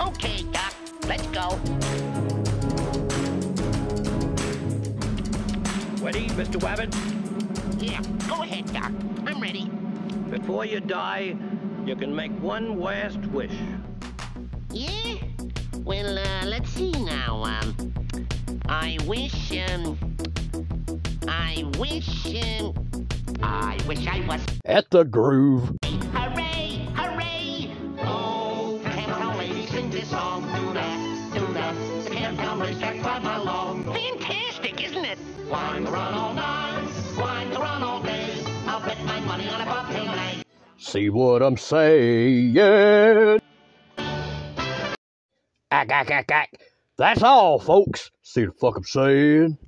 Okay, Doc, let's go. Ready, Mr. Wabbit? Yeah, go ahead, Doc. I'm ready. Before you die, you can make one last wish. Yeah? Well, uh, let's see now. Um, I wish, um, I wish, um, I wish I was. At the groove. Hooray! The Camptown racetrack right along. Fantastic, isn't it? Wine the run all night, wine the run all day. I'll bet my money on a bobtail night. See what I'm saying? Ack, ack, ack, ack. That's all, folks. See the fuck I'm saying?